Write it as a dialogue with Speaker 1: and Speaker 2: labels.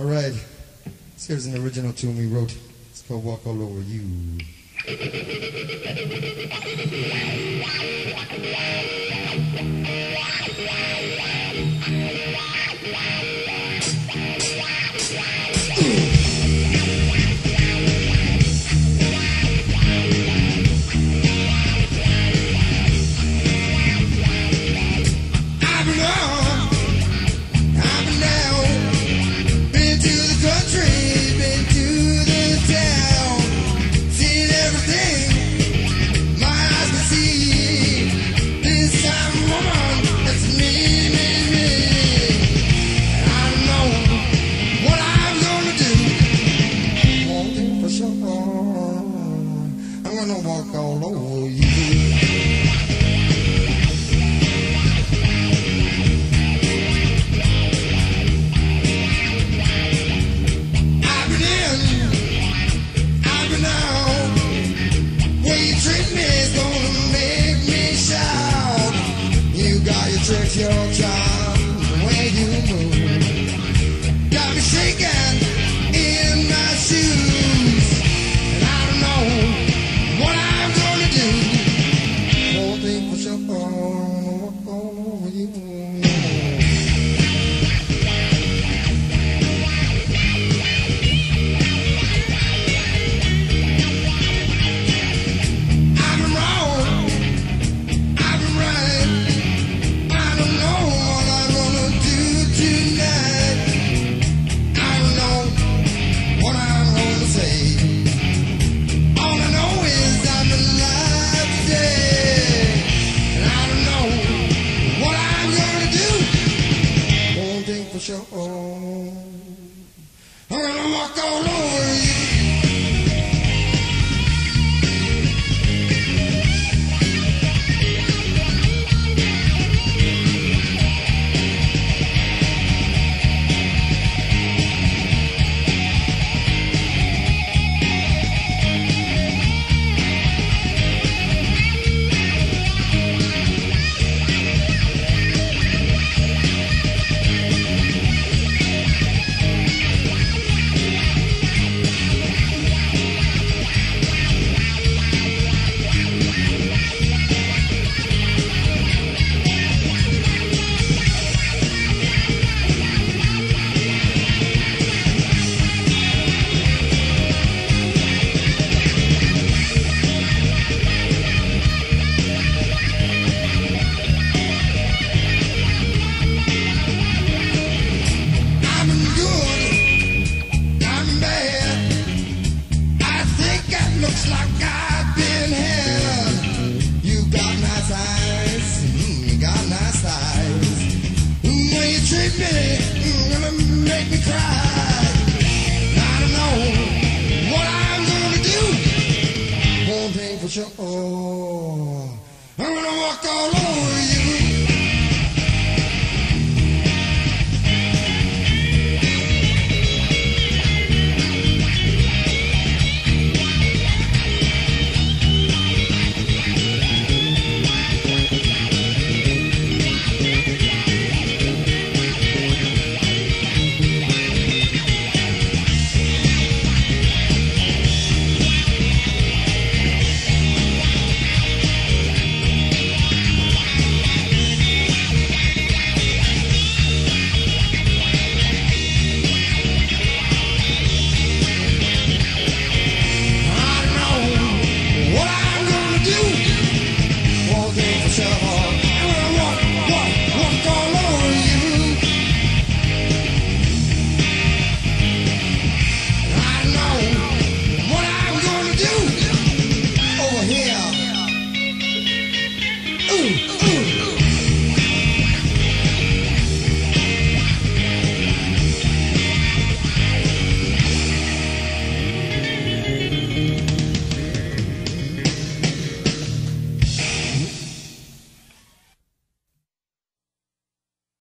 Speaker 1: All right. This here's an original tune we wrote. It's called Walk All Over You.
Speaker 2: Take your time when you move. oh, I'm gonna walk all over.